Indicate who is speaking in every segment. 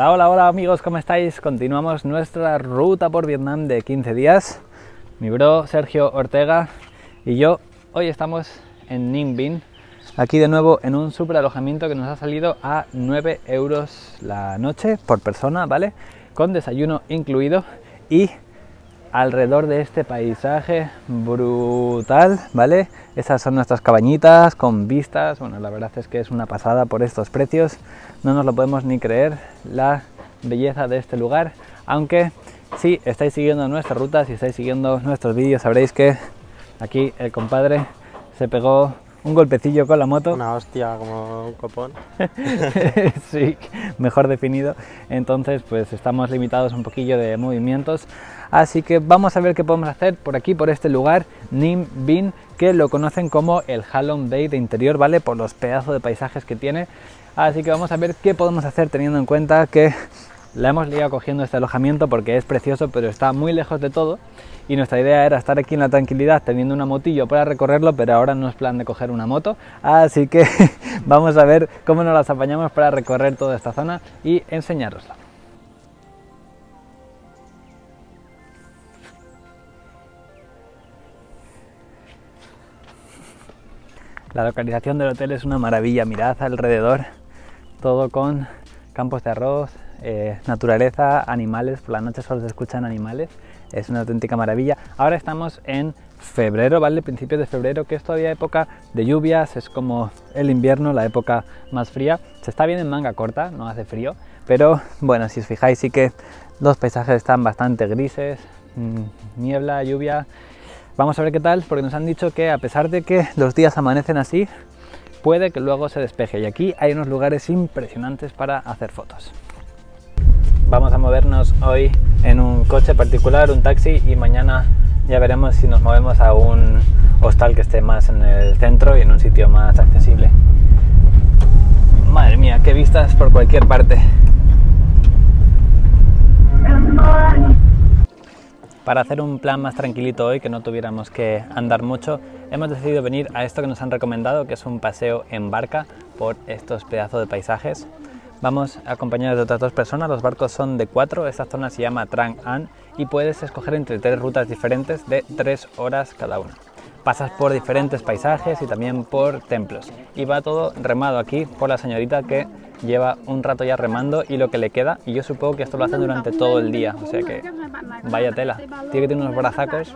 Speaker 1: Hola, hola, hola amigos, ¿cómo estáis? Continuamos nuestra ruta por Vietnam de 15 días. Mi bro Sergio Ortega y yo hoy estamos en Ninh Binh, aquí de nuevo en un super alojamiento que nos ha salido a 9 euros la noche por persona, ¿vale? Con desayuno incluido y alrededor de este paisaje brutal, ¿vale? Esas son nuestras cabañitas con vistas, bueno, la verdad es que es una pasada por estos precios, no nos lo podemos ni creer la belleza de este lugar, aunque si estáis siguiendo nuestra ruta, si estáis siguiendo nuestros vídeos, sabréis que aquí el compadre se pegó un golpecillo con la moto.
Speaker 2: Una hostia como un copón.
Speaker 1: sí, mejor definido. Entonces, pues estamos limitados un poquillo de movimientos. Así que vamos a ver qué podemos hacer por aquí, por este lugar, Nim Bin, que lo conocen como el Halong Bay de interior, ¿vale? Por los pedazos de paisajes que tiene. Así que vamos a ver qué podemos hacer teniendo en cuenta que la hemos liado cogiendo este alojamiento porque es precioso, pero está muy lejos de todo. Y nuestra idea era estar aquí en la tranquilidad teniendo una motillo para recorrerlo, pero ahora no es plan de coger una moto. Así que vamos a ver cómo nos las apañamos para recorrer toda esta zona y enseñarosla. La localización del hotel es una maravilla, mirad alrededor, todo con campos de arroz, eh, naturaleza, animales, por la noche solo se escuchan animales, es una auténtica maravilla. Ahora estamos en febrero, ¿vale? Principio de febrero, que es todavía época de lluvias, es como el invierno, la época más fría. Se está bien en manga corta, no hace frío, pero bueno, si os fijáis sí que los paisajes están bastante grises, mm, niebla, lluvia, Vamos a ver qué tal, porque nos han dicho que a pesar de que los días amanecen así, puede que luego se despeje. Y aquí hay unos lugares impresionantes para hacer fotos. Vamos a movernos hoy en un coche particular, un taxi, y mañana ya veremos si nos movemos a un hostal que esté más en el centro y en un sitio más accesible. Madre mía, qué vistas por cualquier parte. Para hacer un plan más tranquilito hoy, que no tuviéramos que andar mucho, hemos decidido venir a esto que nos han recomendado, que es un paseo en barca por estos pedazos de paisajes. Vamos acompañados de otras dos personas, los barcos son de cuatro, esta zona se llama Trang An y puedes escoger entre tres rutas diferentes de tres horas cada una. Pasas por diferentes paisajes y también por templos. Y va todo remado aquí por la señorita que lleva un rato ya remando y lo que le queda, y yo supongo que esto lo hacen durante todo el día, o sea que vaya tela, tiene que tener unos brazacos.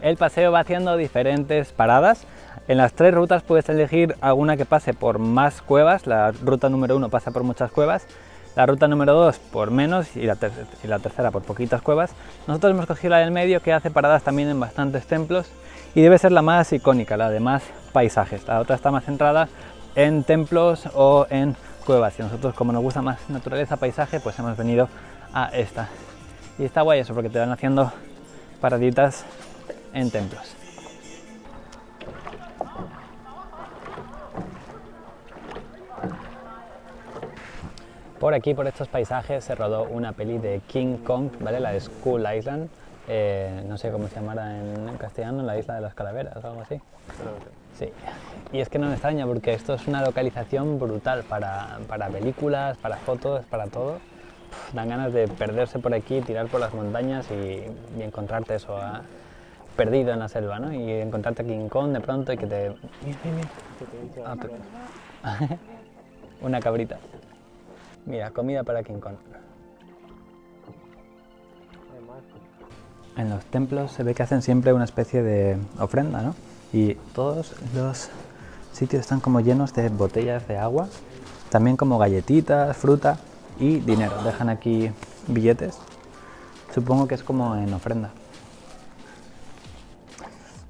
Speaker 1: El paseo va haciendo diferentes paradas, en las tres rutas puedes elegir alguna que pase por más cuevas, la ruta número uno pasa por muchas cuevas, la ruta número dos por menos y la, y la tercera por poquitas cuevas. Nosotros hemos cogido la del medio que hace paradas también en bastantes templos y debe ser la más icónica, la de más paisajes. La otra está más centrada en templos o en cuevas y nosotros como nos gusta más naturaleza, paisaje, pues hemos venido a esta. Y está guay eso porque te van haciendo paraditas en templos. Por aquí, por estos paisajes, se rodó una peli de King Kong, ¿vale? La de School Island. Eh, no sé cómo se llamará en castellano, la isla de las calaveras o algo así. Sí, y es que no me extraña porque esto es una localización brutal para, para películas, para fotos, para todo. dan ganas de perderse por aquí, tirar por las montañas y, encontrarte eso ah, perdido en la selva, ¿no? Y encontrarte a King Kong de pronto y que te... Mira, mira, mira. Ah, una cabrita. Mira, comida para King Kong. En los templos se ve que hacen siempre una especie de ofrenda, ¿no? Y todos los sitios están como llenos de botellas de agua, también como galletitas, fruta y dinero. Dejan aquí billetes. Supongo que es como en ofrenda.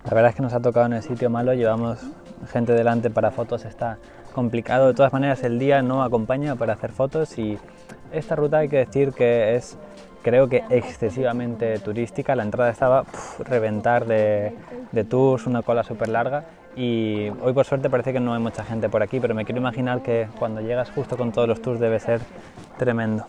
Speaker 1: La verdad es que nos ha tocado en el sitio malo, llevamos gente delante para fotos, está complicado. De todas maneras, el día no acompaña para hacer fotos y esta ruta hay que decir que es creo que excesivamente turística. La entrada estaba reventar de, de, tours, una cola súper larga y hoy por suerte parece que no hay mucha gente por aquí, pero me quiero imaginar que cuando llegas justo con todos los tours debe ser tremendo.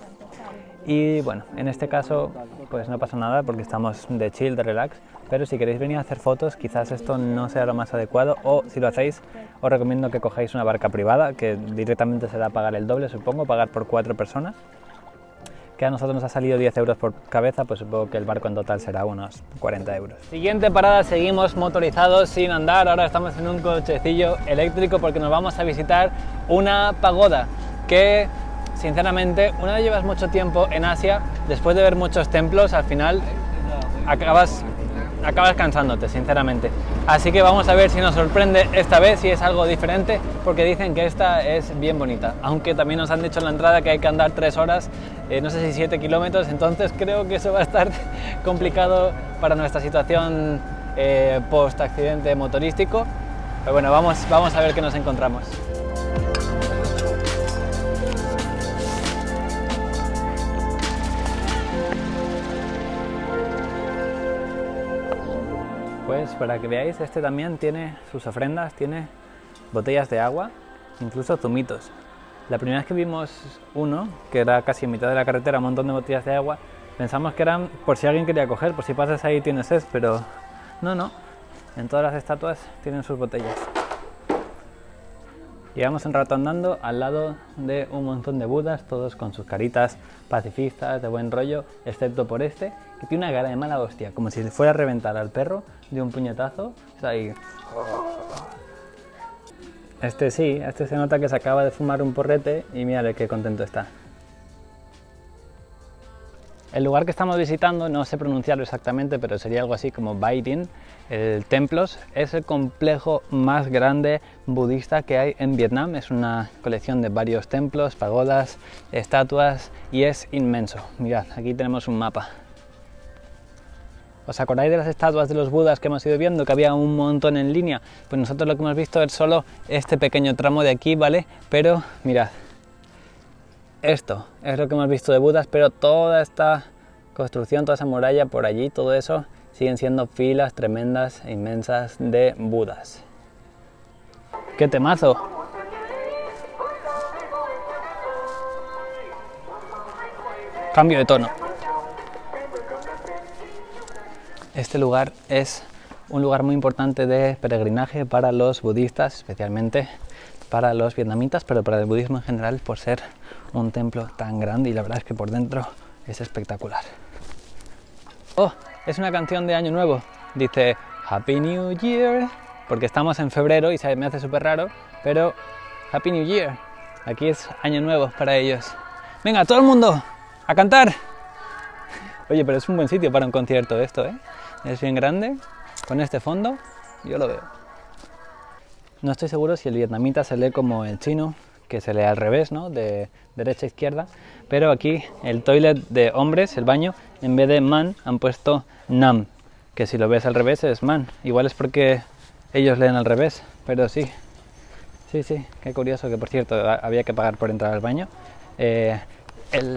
Speaker 1: Y bueno, en este caso pues no pasa nada porque estamos de chill, de relax, pero si queréis venir a hacer fotos quizás esto no sea lo más adecuado o si lo hacéis os recomiendo que cojáis una barca privada que directamente se da a pagar el doble supongo, pagar por cuatro personas que a nosotros nos ha salido 10 euros por cabeza, pues supongo que el barco en total será unos 40 euros. Siguiente parada, seguimos motorizados sin andar, ahora estamos en un cochecillo eléctrico porque nos vamos a visitar una pagoda que sinceramente una vez llevas mucho tiempo en Asia, después de ver muchos templos, al final acabas acabas cansándote, sinceramente. Así que vamos a ver si nos sorprende esta vez, si es algo diferente, porque dicen que esta es bien bonita. Aunque también nos han dicho en la entrada que hay que andar tres horas, eh, no sé si siete kilómetros, entonces creo que eso va a estar complicado para nuestra situación eh, post accidente motorístico. Pero bueno, vamos, vamos a ver qué nos encontramos. Pues para que veáis, este también tiene sus ofrendas, tiene botellas de agua, incluso zumitos. La primera vez que vimos uno, que era casi en mitad de la carretera, un montón de botellas de agua, pensamos que eran por si alguien quería coger, por si pasas ahí tienes sed, pero no, no. En todas las estatuas tienen sus botellas. Llevamos un rato andando al lado de un montón de budas, todos con sus caritas pacifistas, de buen rollo, excepto por este, que tiene una cara de mala hostia, como si le fuera a reventar al perro de un puñetazo. ahí. Este sí, este se nota que se acaba de fumar un porrete y mira qué contento está. El lugar que estamos visitando, no sé pronunciarlo exactamente, pero sería algo así como Baitin, el Templos, es el complejo más grande budista que hay en Vietnam. Es una colección de varios templos, pagodas, estatuas y es inmenso. Mirad, aquí tenemos un mapa. ¿Os acordáis de las estatuas de los budas que hemos ido viendo, que había un montón en línea? Pues nosotros lo que hemos visto es solo este pequeño tramo de aquí, ¿vale? Pero mirad, esto es lo que hemos visto de Budas, pero toda esta construcción, toda esa muralla por allí, todo eso, siguen siendo filas tremendas e inmensas de Budas. ¡Qué temazo! Cambio de tono. Este lugar es un lugar muy importante de peregrinaje para los budistas, especialmente para los vietnamitas, pero para el budismo en general por ser un templo tan grande y la verdad es que por dentro es espectacular. Oh, es una canción de Año Nuevo. Dice Happy New Year, porque estamos en febrero y se me hace súper raro, pero Happy New Year. Aquí es Año Nuevo para ellos. Venga, todo el mundo, a cantar. Oye, pero es un buen sitio para un concierto esto, ¿eh? Es bien grande, con este fondo, yo lo veo. No estoy seguro si el vietnamita se lee como el chino, que se lee al revés, ¿no? De derecha a izquierda, pero aquí el toilet de hombres, el baño, en vez de man han puesto nam, que si lo ves al revés es man. Igual es porque ellos leen al revés, pero sí. Sí, sí, qué curioso que por cierto había que pagar por entrar al baño. Eh,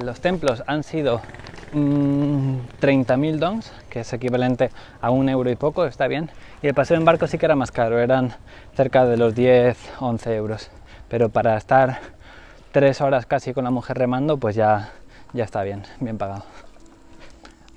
Speaker 1: los templos han sido 30.000 mm, dons, que es equivalente a un euro y poco, está bien. Y el paseo en barco sí que era más caro, eran cerca de los 10, 11 euros pero para estar tres horas casi con la mujer remando, pues ya, ya está bien, bien pagado.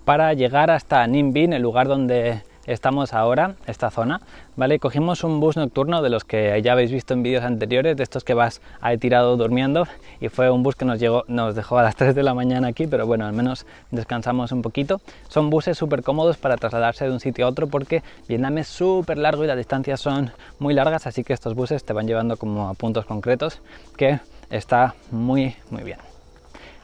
Speaker 1: Para llegar hasta Nimbin, el lugar donde estamos ahora, esta zona, ¿vale? Cogimos un bus nocturno de los que ya habéis visto en vídeos anteriores, de estos que vas ahí tirado durmiendo, y fue un bus que nos, llegó, nos dejó a las 3 de la mañana aquí, pero bueno, al menos descansamos un poquito. Son buses súper cómodos para trasladarse de un sitio a otro porque Vietnam es súper largo y las distancias son muy largas, así que estos buses te van llevando como a puntos concretos, que está muy, muy bien.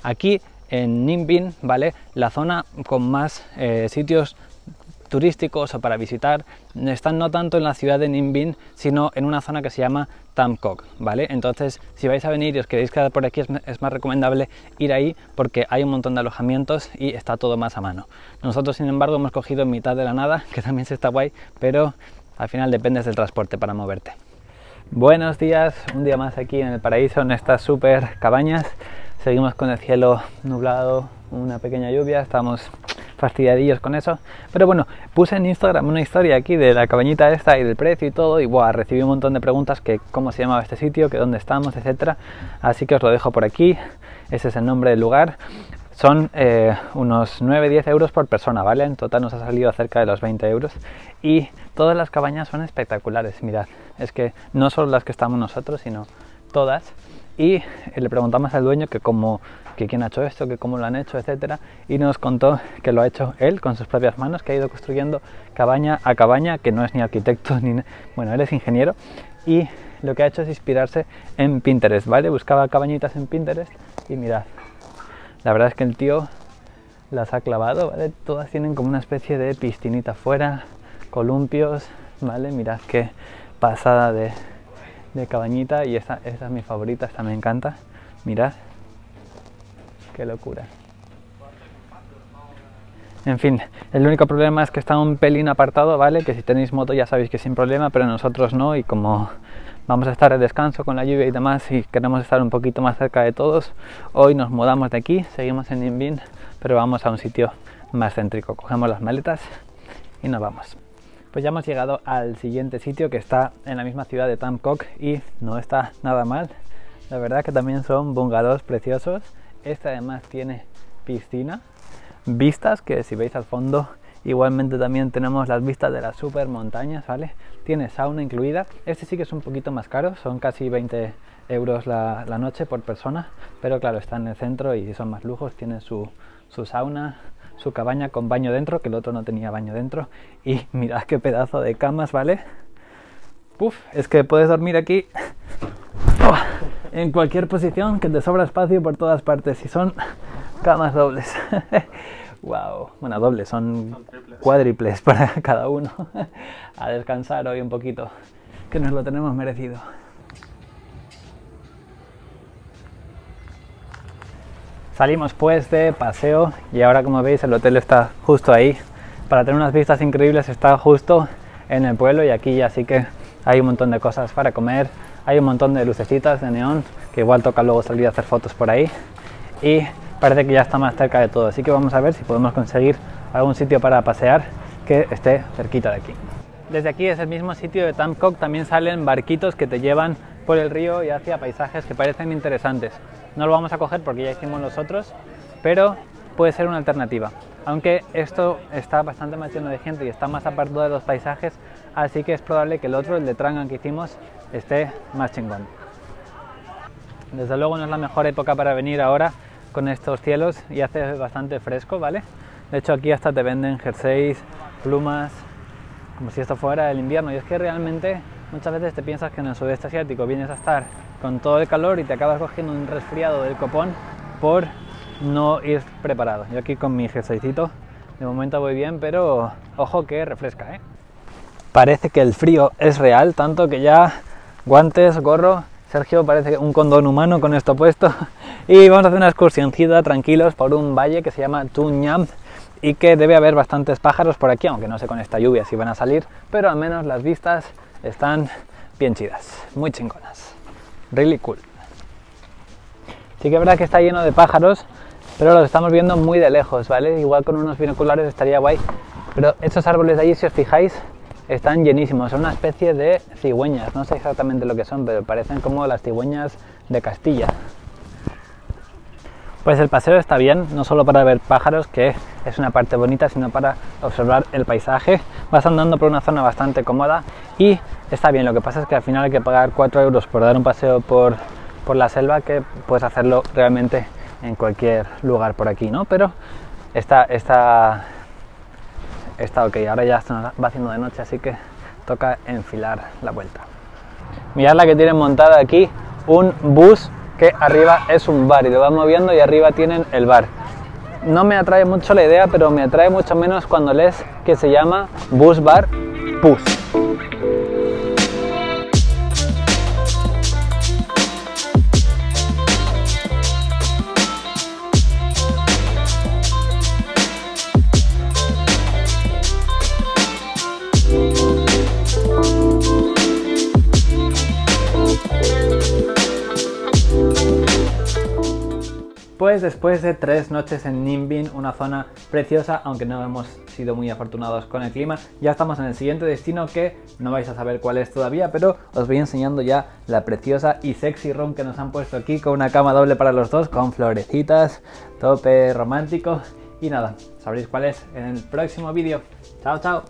Speaker 1: Aquí en Ninh ¿vale? La zona con más eh, sitios turísticos o para visitar están no tanto en la ciudad de Ninh sino en una zona que se llama Tam Kok, ¿vale? Entonces, si vais a venir y os queréis quedar por aquí, es, más recomendable ir ahí porque hay un montón de alojamientos y está todo más a mano. Nosotros, sin embargo, hemos cogido en mitad de la nada, que también se está guay, pero al final dependes del transporte para moverte. Buenos días, un día más aquí en el paraíso, en estas super cabañas. Seguimos con el cielo nublado, una pequeña lluvia, estamos fastidiadillos con eso. Pero bueno, puse en Instagram una historia aquí de la cabañita esta y del precio y todo, y wow, recibí un montón de preguntas que cómo se llamaba este sitio, que dónde estamos, etcétera. Así que os lo dejo por aquí. Ese es el nombre del lugar. Son eh, unos 9-10 euros por persona, ¿vale? En total nos ha salido cerca de los 20 euros. Y todas las cabañas son espectaculares, mirad. Es que no solo las que estamos nosotros, sino todas y le preguntamos al dueño que cómo que quién ha hecho esto, que cómo lo han hecho, etcétera, y nos contó que lo ha hecho él con sus propias manos, que ha ido construyendo cabaña a cabaña, que no es ni arquitecto ni bueno, él es ingeniero y lo que ha hecho es inspirarse en Pinterest, ¿vale? Buscaba cabañitas en Pinterest y mirad, la verdad es que el tío las ha clavado, ¿vale? Todas tienen como una especie de piscinita afuera, columpios, ¿vale? Mirad qué pasada de, de cabañita y esta, esta es mi favorita, esta me encanta, mirad, qué locura. En fin, el único problema es que está un pelín apartado, ¿vale? Que si tenéis moto ya sabéis que sin problema, pero nosotros no y como vamos a estar de descanso con la lluvia y demás y queremos estar un poquito más cerca de todos, hoy nos mudamos de aquí, seguimos en Inbin, pero vamos a un sitio más céntrico. Cogemos las maletas y nos vamos. Pues ya hemos llegado al siguiente sitio que está en la misma ciudad de Tamcock y no está nada mal. La verdad que también son bungalows preciosos. Este además tiene piscina, vistas que si veis al fondo igualmente también tenemos las vistas de las super montañas, ¿vale? Tiene sauna incluida. Este sí que es un poquito más caro, son casi 20 euros la, la noche por persona, pero claro, está en el centro y son más lujos, tiene su, su sauna, su cabaña con baño dentro, que el otro no tenía baño dentro. Y mirad qué pedazo de camas, ¿vale? Uf, es que puedes dormir aquí oh, en cualquier posición, que te sobra espacio por todas partes. Y son camas dobles. wow, bueno, dobles, son cuádriples para cada uno. A descansar hoy un poquito, que nos lo tenemos merecido. Salimos pues de paseo y ahora como veis el hotel está justo ahí. Para tener unas vistas increíbles está justo en el pueblo y aquí ya sí que hay un montón de cosas para comer. Hay un montón de lucecitas de neón que igual toca luego salir a hacer fotos por ahí. Y parece que ya está más cerca de todo. Así que vamos a ver si podemos conseguir algún sitio para pasear que esté cerquita de aquí. Desde aquí es el mismo sitio de Tamcock, también salen barquitos que te llevan por el río y hacia paisajes que parecen interesantes. No lo vamos a coger porque ya hicimos los otros, pero puede ser una alternativa. Aunque esto está bastante más lleno de gente y está más apartado de los paisajes, así que es probable que el otro, el de Trangan que hicimos, esté más chingón. Desde luego no es la mejor época para venir ahora con estos cielos y hace bastante fresco, ¿vale? De hecho aquí hasta te venden jerseys, plumas, como si esto fuera el invierno. Y es que realmente muchas veces te piensas que en el sudeste asiático vienes a estar con todo el calor y te acabas cogiendo un resfriado del copón por no ir preparado. Yo aquí con mi jerseycito de momento voy bien, pero ojo que refresca, ¿eh? Parece que el frío es real, tanto que ya guantes, gorro, Sergio parece un condón humano con esto puesto y vamos a hacer una excursioncita tranquilos por un valle que se llama Tunyam y que debe haber bastantes pájaros por aquí, aunque no sé con esta lluvia si van a salir, pero al menos las vistas están bien chidas, muy chingonas. Really cool. Sí que es verdad que está lleno de pájaros, pero los estamos viendo muy de lejos, ¿vale? Igual con unos binoculares estaría guay, pero estos árboles de allí, si os fijáis, están llenísimos. Son una especie de cigüeñas, no sé exactamente lo que son, pero parecen como las cigüeñas de Castilla. Pues el paseo está bien, no solo para ver pájaros, que es una parte bonita, sino para observar el paisaje. Vas andando por una zona bastante cómoda y está bien. Lo que pasa es que al final hay que pagar 4 euros por dar un paseo por, por la selva, que puedes hacerlo realmente en cualquier lugar por aquí, ¿no? Pero está, está, está ok. Ahora ya va haciendo de noche, así que toca enfilar la vuelta. Mirad la que tienen montada aquí, un bus que arriba es un bar y lo van moviendo y arriba tienen el bar. No me atrae mucho la idea, pero me atrae mucho menos cuando lees que se llama Bus Bar Pus. Pues después de tres noches en Nimbin, una zona preciosa, aunque no hemos sido muy afortunados con el clima, ya estamos en el siguiente destino que no vais a saber cuál es todavía, pero os voy enseñando ya la preciosa y sexy room que nos han puesto aquí con una cama doble para los dos, con florecitas, tope romántico y nada, sabréis cuál es en el próximo vídeo. Chao, chao.